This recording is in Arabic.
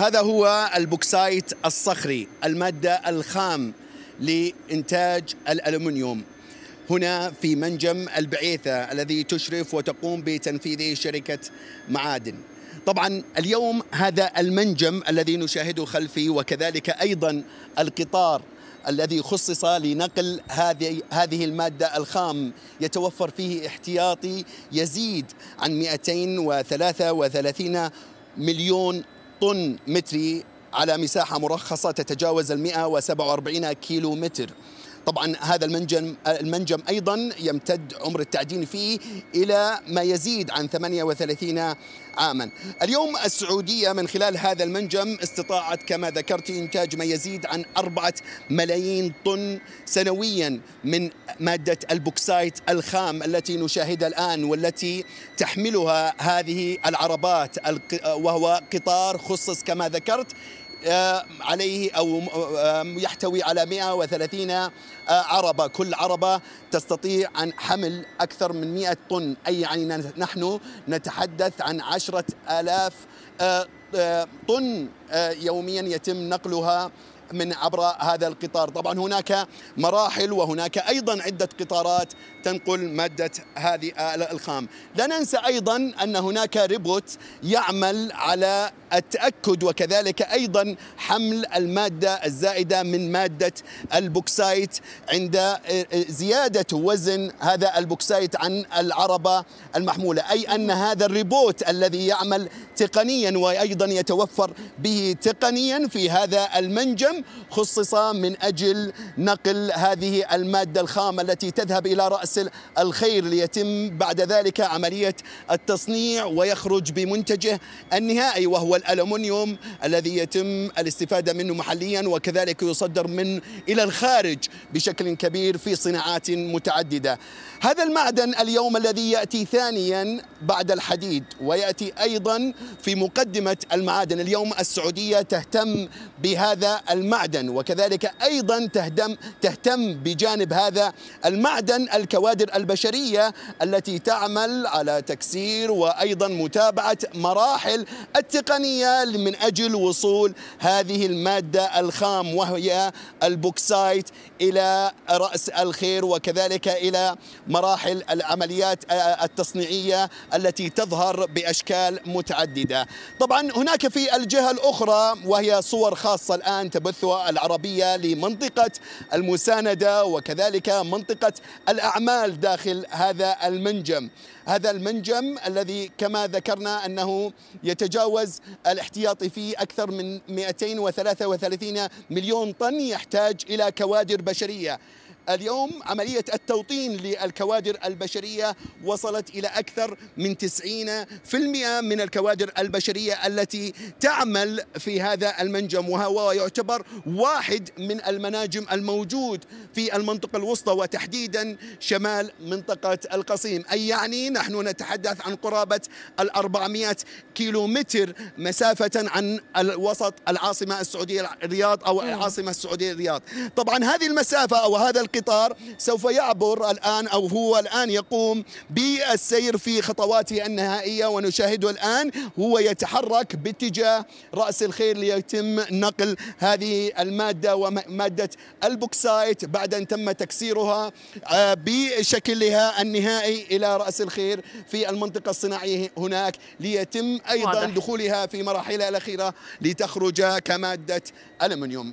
هذا هو البوكسايت الصخري المادة الخام لإنتاج الألمنيوم. هنا في منجم البعيثة الذي تشرف وتقوم بتنفيذه شركة معادن. طبعا اليوم هذا المنجم الذي نشاهده خلفي وكذلك أيضا القطار الذي خصص لنقل هذه هذه المادة الخام. يتوفر فيه احتياطي يزيد عن 233 مليون طن متري على مساحة مرخصة تتجاوز ال 147 كيلو متر طبعا هذا المنجم المنجم أيضا يمتد عمر التعدين فيه إلى ما يزيد عن 38 عاما. اليوم السعودية من خلال هذا المنجم استطاعت كما ذكرت إنتاج ما يزيد عن أربعة ملايين طن سنويا من مادة البوكسايت الخام التي نشاهدها الآن والتي تحملها هذه العربات وهو قطار خصص كما ذكرت عليه أو آه، يحتوي على 130 آه، عربة، كل عربة تستطيع أن حمل أكثر من 100 طن، أي يعني نحن نتحدث عن عشرة آلاف طن يوميا يتم نقلها من عبر هذا القطار. طبعا هناك مراحل وهناك أيضا عدة قطارات تنقل مادة هذه الخام. لا ننسى أيضا أن هناك ريبوت يعمل على التأكد وكذلك أيضا حمل المادة الزائدة من مادة البوكسايت عند زيادة وزن هذا البوكسايت عن العربة المحمولة. أي أن هذا الريبوت الذي يعمل تقنيا وأيضا يتوفر به تقنيا في هذا المنجم خصص من أجل نقل هذه المادة الخام التي تذهب إلى رأس الخير ليتم بعد ذلك عملية التصنيع ويخرج بمنتجه النهائي وهو الألمنيوم الذي يتم الاستفادة منه محليا وكذلك يصدر من إلى الخارج بشكل كبير في صناعات متعددة. هذا المعدن اليوم الذي يأتي ثانيا بعد الحديد ويأتي أيضا في مقدمة المعادن. اليوم السعودية تهتم بهذا المعدن. وكذلك أيضا تهتم, تهتم بجانب هذا المعدن الكوادر البشرية التي تعمل على تكسير وأيضا متابعة مراحل التقنية من أجل وصول هذه المادة الخام وهي البوكسايت إلى رأس الخير وكذلك إلى مراحل العمليات التصنيعية التي تظهر بأشكال متعددة. طبعا هناك في الجهة الأخرى وهي صور خاصة الآن تبثها العربية لمنطقة المساندة وكذلك منطقة الأعمال داخل هذا المنجم. هذا المنجم الذي كما ذكرنا أنه يتجاوز الاحتياطي فيه أكثر من 233 مليون طن يحتاج إلى كوادر بشرية. اليوم عملية التوطين للكوادر البشرية وصلت إلى أكثر من 90% من الكوادر البشرية التي تعمل في هذا المنجم وهو يعتبر واحد من المناجم الموجود في المنطقة الوسطى وتحديدا شمال منطقة القصيم. أي يعني نحن نتحدث عن قرابة ال 400 كيلو متر مسافة عن الوسط العاصمة السعودية الرياض أو العاصمة السعودية الرياض. طبعا هذه المسافة أو هذا القطار سوف يعبر الآن أو هو الآن يقوم بالسير في خطواته النهائية. ونشاهده الآن هو يتحرك باتجاه رأس الخير ليتم نقل هذه المادة ومادة البوكسايت بعد أن تم تكسيرها آه، بشكلها النهائي إلى رأس الخير في المنطقة الصناعية هناك. ليتم أيضا واضح. دخولها في مراحلها الأخيرة لتخرج كمادة ألمنيوم.